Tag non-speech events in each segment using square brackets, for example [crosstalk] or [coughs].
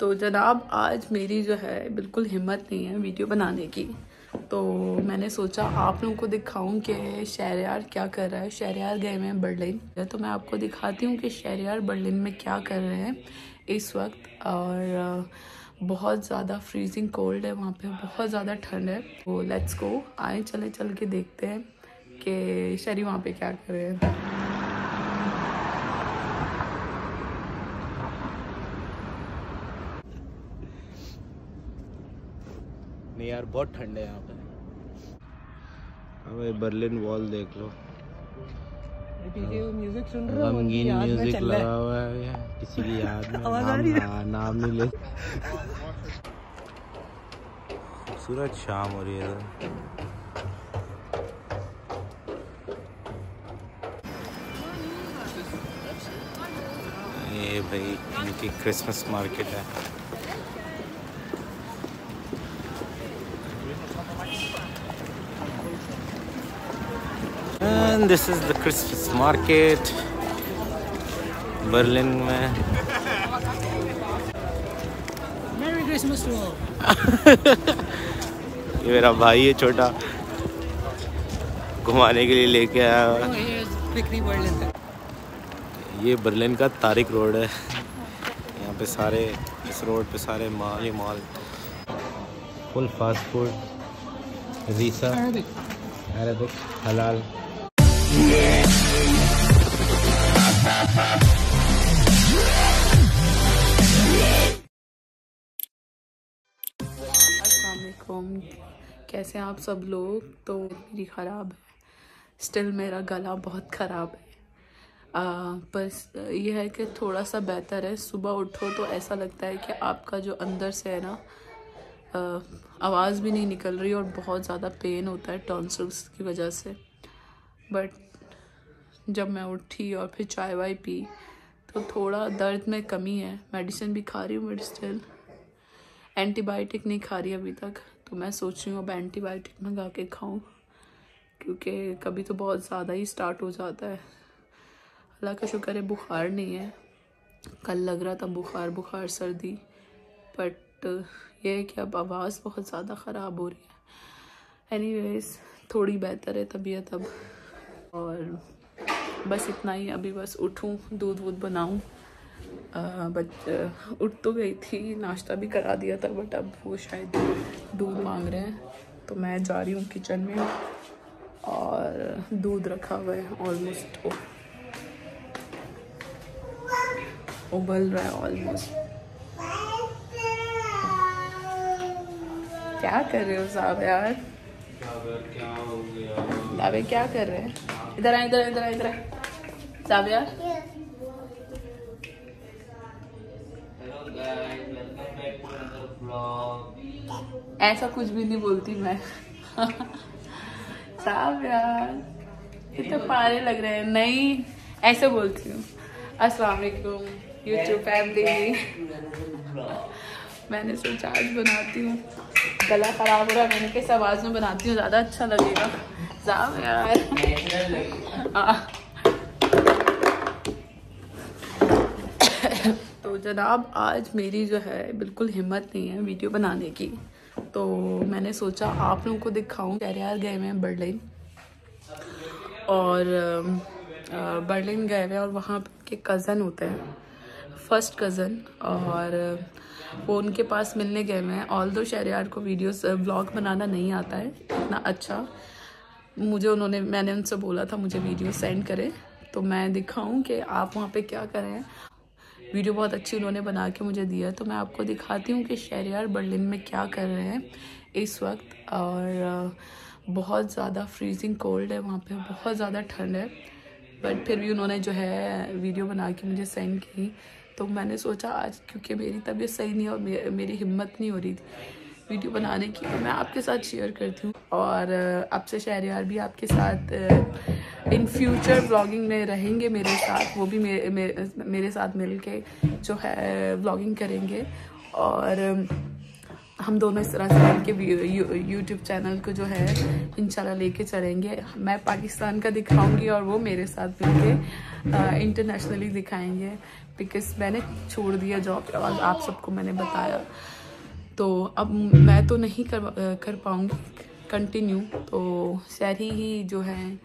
तो जनाब, आज मेरी जो है बिल्कुल हिम्मत नहीं है वीडियो बनाने की। तो मैंने सोचा आप लोगों को दिखाऊँ कि शहरियार क्या कर रहा है। शहरियार गए हुए हैं बर्लिन। तो मैं आपको दिखाती हूँ कि शहरियार बर्लिन में क्या कर रहे हैं इस वक्त। और बहुत ज़्यादा फ्रीजिंग कोल्ड है, वहाँ पे बहुत ज़्यादा ठंड है। तो लेट्स गो आए, चले, चल के देखते हैं कि शहरी वहाँ पे क्या कर रहे हैं। नहीं यार बहुत ठंड है यहाँ पे। अब बर्लिन वॉल देख लो। म्यूज़िक सुन रहे गमगीन म्यूज़िक लगा हुआ है किसी की याद में। नाम, नाम नहीं ले। खूबसूरत शाम हो रही है ये भाई इनकी क्रिसमस मार्केट है। And this is the Christmas market. Berlin में. Merry Christmas to all. [laughs] ये मेरा भाई है छोटा. घुमाने के लिए लेके आया Oh, ये बर्लिन का तारिक रोड है. यहाँ पे सारे इस रोड पे सारे माल ही माल. फुल फास्ट फ़ूड रीसा. अरबिक हलाल कैसे आप सब लोग? तो मेरी ख़राब है। स्टिल मेरा गला बहुत ख़राब है। बस ये है कि थोड़ा सा बेहतर है। सुबह उठो तो ऐसा लगता है कि आपका जो अंदर से है ना आवाज़ भी नहीं निकल रही और बहुत ज़्यादा पेन होता है टॉन्सल्स की वजह से। बट जब मैं उठी और फिर चाय वाय पी तो थोड़ा दर्द में कमी है। मेडिसिन भी खा रही हूँ बट स्टिल एंटीबायोटिक नहीं खा रही अभी तक। तो मैं सोच रही हूँ, अब एंटीबायोटिक मंगा के खाऊँ। क्योंकि कभी तो बहुत ज़्यादा ही स्टार्ट हो जाता है। अल्लाह का शुक्र है, बुखार नहीं है। कल लग रहा था बुखार बुखार, सर्दी। बट ये है कि अब आवाज़ बहुत ज़्यादा ख़राब हो रही है। एनीवेज थोड़ी बेहतर है तबीयत अब। और बस इतना ही। अभी बस उठूँ, दूध वूध बनाऊँ। बट उठ तो गई थी, नाश्ता भी करा दिया था बट अब वो शायद दूध मांग रहे हैं। तो मैं जा रही हूँ किचन में और दूध रखा हुआ है ऑलमोस्ट उबल रहा है ऑलमोस्ट क्या कर रहे हो साहब यार? दावे क्या कर रहे हैं? इधर आ इधर इधर इधर साहब ऐसा कुछ भी नहीं बोलती मैं। साहब यार। कितने पारे लग रहे हैं। नहीं ऐसे बोलती हूँ। अस्सलाम वालेकुम यूट्यूब फैमिली। मैंने सोचा आज बनाती हूँ। गला ख़राब हो रहा है, मैंने कैसे आवाज़ में बनाती हूँ, ज़्यादा अच्छा लगेगा। साहब यार। हाँ। [coughs] तो जनाब, आज मेरी जो है, बिल्कुल हिम्मत नहीं है वीडियो बनाने की। तो मैंने सोचा आप लोगों को दिखाऊँ। यार गए हुए हैं बर्लिन। और बर्लिन गए हुए और वहाँ के कज़न होते हैं। फ़र्स्ट कज़न और वो उनके पास मिलने गए हैं ऑल दो शहरियार को वीडियोस ब्लॉग बनाना नहीं आता है, इतना अच्छा मुझे उन्होंने, मैंने उनसे बोला था, मुझे वीडियो सेंड करें। तो मैं दिखाऊँ कि आप वहाँ पे क्या करें वीडियो बहुत अच्छी उन्होंने बना के मुझे दिया। तो मैं आपको दिखाती हूँ कि शहरियार बर्लिन में क्या कर रहे हैं इस वक्त। और बहुत ज़्यादा फ्रीजिंग कोल्ड है, वहाँ पे बहुत ज़्यादा ठंड है। बट फिर भी उन्होंने जो है वीडियो बना के मुझे सेंड की। तो मैंने सोचा आज क्योंकि मेरी तबीयत सही नहीं और मेरी हिम्मत नहीं हो रही थी वीडियो बनाने की तो मैं आपके साथ शेयर करती हूँ। और आपसे से शहरियार भी आपके साथ इन फ्यूचर ब्लॉगिंग में रहेंगे मेरे साथ वो भी मेरे मेरे, मेरे साथ मिल के जो है ब्लॉगिंग करेंगे। और हम दोनों इस तरह से मिलके यूट्यूब चैनल को जो है इंशाल्लाह लेके चलेंगे। मैं पाकिस्तान का दिखाऊँगी और वो मेरे साथ मिलके इंटरनेशनली दिखाएँगे। बिकॉज़ मैंने छोड़ दिया जॉब और आप सबको मैंने बताया। तो अब मैं तो नहीं कर कर पाऊँगी। कंटिन्यू तो शहरी ही जो है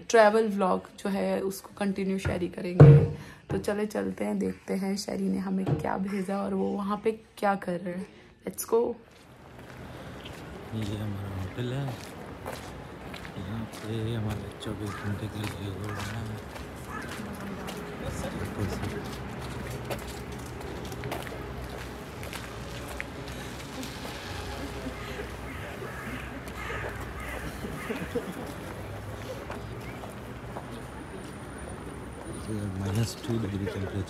ट्रैवल व्लॉग जो है, उसको कंटिन्यू शेरी करेंगे। तो चले चलते हैं, देखते हैं शरी ने हमें क्या भेजा और वो वहाँ पे क्या कर रहे हैं। लेट्स गो ये हमारा होटल है। यहाँ पे हमारे चौबीस घंटे के लिए वो बना है माइनस टू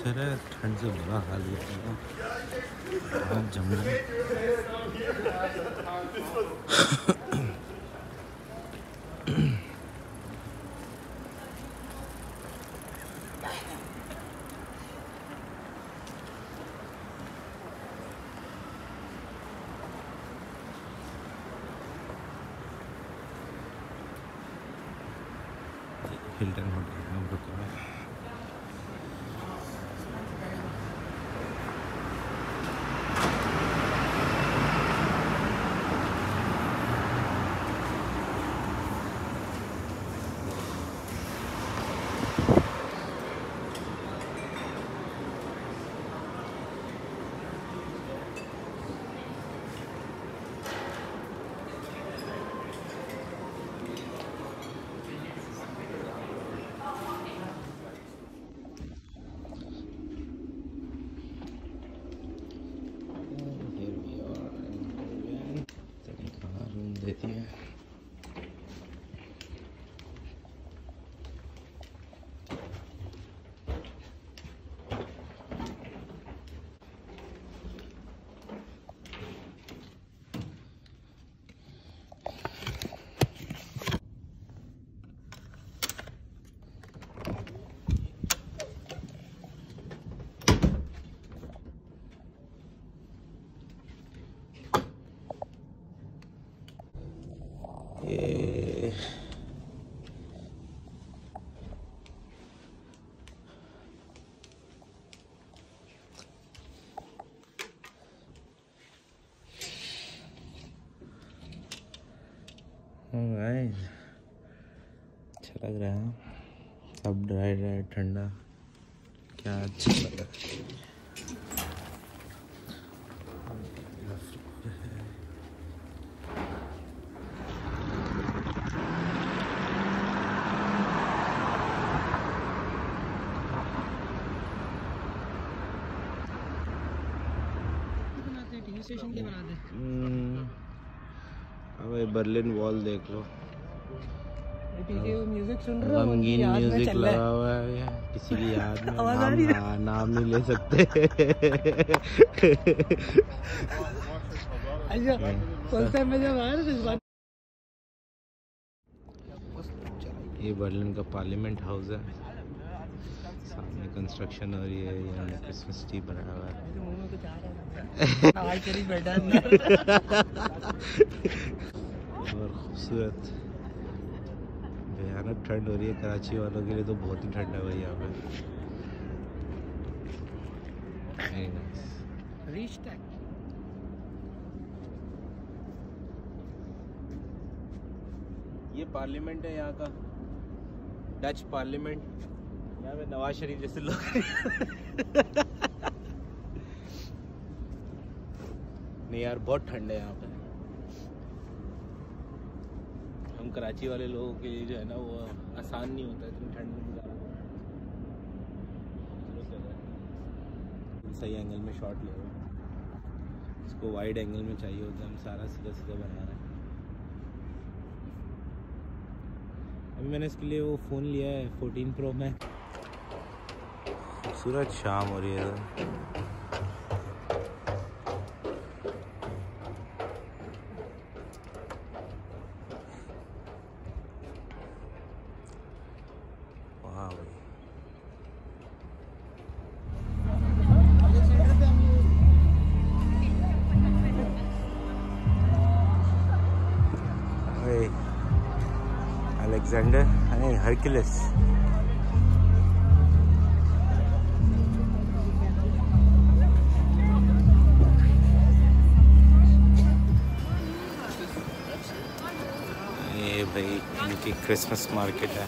डिग्री टेम्परेचर है ठंड से बुरा हाल है बहुत जम रहा है हिल्टन होटल में हम रुके हुए हैं Here we are in Berlin. तभी कहाँ रूम देती है। अच्छा लग रहा है। सब ड्राई ड्राई ठंडा। क्या अच्छा लग रहा है बनाते हैं टीवी स्टेशन के बनाते हैं हम्म, अब बर्लिन वॉल देख लो। वो म्यूज़िक सुन रहे हो? उनकी गमगीन म्यूज़िक लगा हुआ है किसी की याद में नाम? हाँ, नाम नहीं ले सकते। अच्छा ना ये बर्लिन का पार्लियामेंट हाउस है। सामने कंस्ट्रक्शन हो रही है यहाँ क्रिसमस ट्री बनाया हुआ है। है [laughs] है। और खूबसूरत। भयानक ठंड हो रही है कराची वालों के लिए तो बहुत ही ठंड है भाई यहाँ पे। रीच ये पार्लियामेंट है यहाँ का। डच पार्लियामेंट पे नवाज़ शरीफ जैसे लोग नहीं यार, बहुत ठंड है यहाँ पे। हम कराची वाले लोगों के लिए जो है ना, वो आसान नहीं होता, इतनी ठंड में गुजारा। सही एंगल में शॉट ले रहे इसको वाइड एंगल में चाहिए होता है, हम सारा सीधा सीधा बना रहे हैं। अभी मैंने इसके लिए वो फ़ोन लिया है 14 प्रो में खूबसूरत शाम हो रही है तो। हाँ अलेक्जेंडर अरे हरकिलस। इनकी क्रिसमस मार्केट है।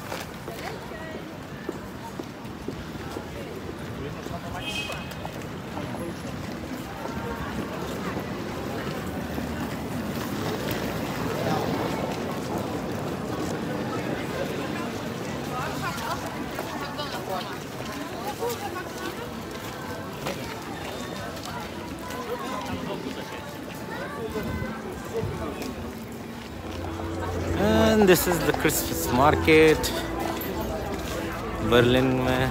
This is the Christmas market Berlin में।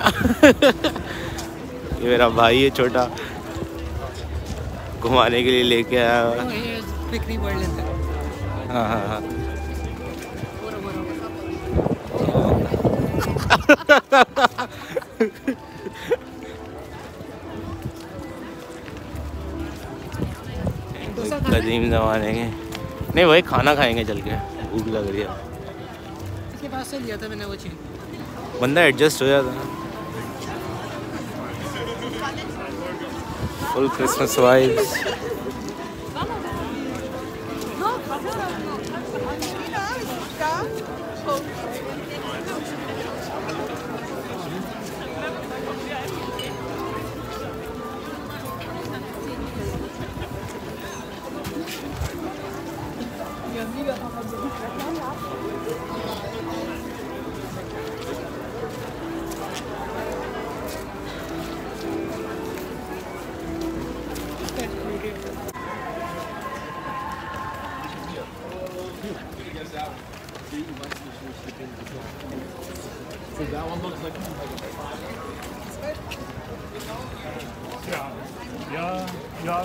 [laughs] ये मेरा भाई है छोटा। घुमाने के लिए लेके आया हाँ हाँ हाँ। [laughs] कदीम जमाने के। नहीं वही खाना खाएँगे चल के। भूख लग रही है। इसके पास से लिया था मैंने वो चीज़। बंदा एडजस्ट हो जाता है। Full Christmas vibes So that one looks like Yeah. Yeah. Yeah.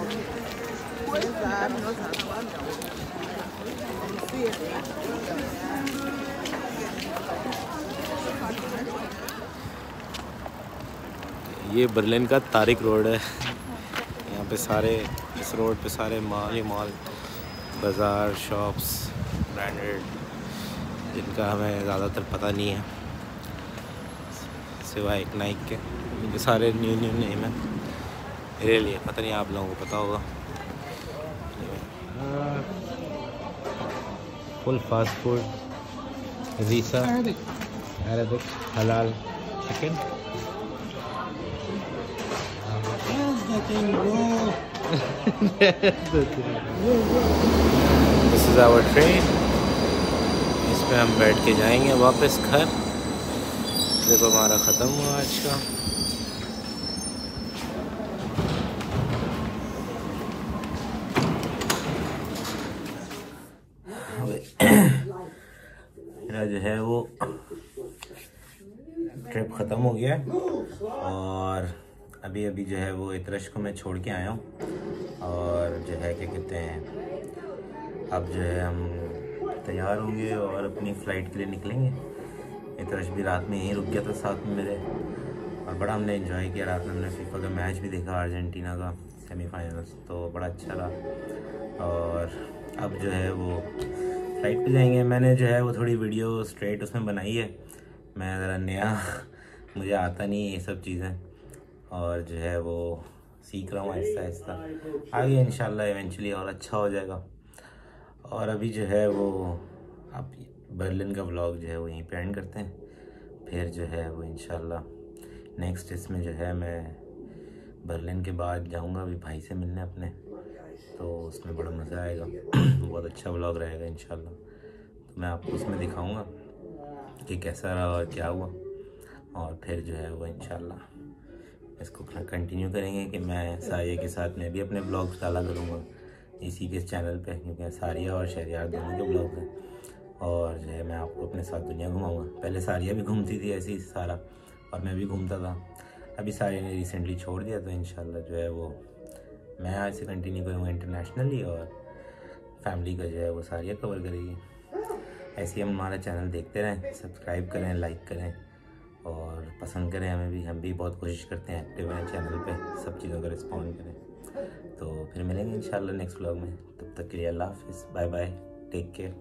ये बर्लिन का तारिक रोड है। यहाँ पे सारे, इस रोड पे सारे माल ही माल, बाज़ार, शॉप्स, ब्रांडेड, जिनका हमें ज़्यादातर पता नहीं है। सिवाय एक नाइक के। सारे न्यू न्यू नेम है। मेरे लिए पता नहीं, आप लोगों को पता होगा। Full fast food Arabic. Arabic हलाल chicken. This is our train इस पे हम बैठ के जाएँगे वापस घर ट्रिप हमारा ख़त्म हुआ आज का मेरा जो है वो ख़त्म हो गया है। और अभी अभी जो है वो इतरश को मैं छोड़ के आया हूँ। और जो है, क्या कहते हैं, अब जो है हम तैयार होंगे और अपनी फ़्लाइट के लिए निकलेंगे। इतरश भी रात में यहीं रुक गया था साथ में मेरे। और बड़ा हमने इन्जॉय किया रात में हमने फीफा का मैच भी देखा अर्जेंटीना का सेमीफाइनल्स तो बड़ा अच्छा रहा। और अब जो है वो फ़्लाइट पे जाएँगे। मैंने जो है वो थोड़ी वीडियो स्ट्रेट उसमें बनाई है। मैं ज़रा नया मुझे आता नहीं है ये सब चीज़ें। और जो है वो सीख रहा हूँ आहिस्ता आहिस्ता आगे इन इवेंचुअली और अच्छा हो जाएगा। और अभी जो है वो आप बर्लिन का ब्लॉग जो है वो यहीं पे एंड करते हैं। फिर जो है वो इंशाल्लाह नेक्स्ट इसमें जो है मैं बर्लिन के बाद जाऊँगा अभी भाई से मिलने अपने। तो उसमें बड़ा मज़ा आएगा। [clears throat] बहुत अच्छा ब्लॉग रहेगा इंशाल्लाह। तो मैं आपको उसमें दिखाऊँगा कि कैसा रहा और क्या हुआ। और फिर जो है वो इंशाल्लाह इसको कंटिन्यू करेंगे कि मैं सारिया के साथ मैं भी अपने ब्लॉग्स डाला करूँगा, इसी के चैनल पे, क्योंकि सारिया और शहरियार दोनों के ब्लॉग हैं। और जो है मैं आपको अपने साथ दुनिया घुमाऊँगा। पहले सारिया भी घूमती थी ऐसी सारा, और मैं भी घूमता था। अभी सारिया ने रिसेंटली छोड़ दिया तो इन जो है वो मैं आज से कंटिन्यू करूँगा इंटरनेशनली और फैमिली का जो है वो सारिया कवर करेगी। ऐसे ही हम हमारा चैनल देखते रहें सब्सक्राइब करें लाइक करें। और पसंद करें हमें भी, हम भी बहुत कोशिश करते हैं एक्टिव हैं चैनल पे, सब चीज़ों का रिस्पॉन्ड करें। तो फिर मिलेंगे इंशाल्लाह नेक्स्ट व्लॉग में। तब तक के लिए अल्लाह हाफिज़। Bye bye take care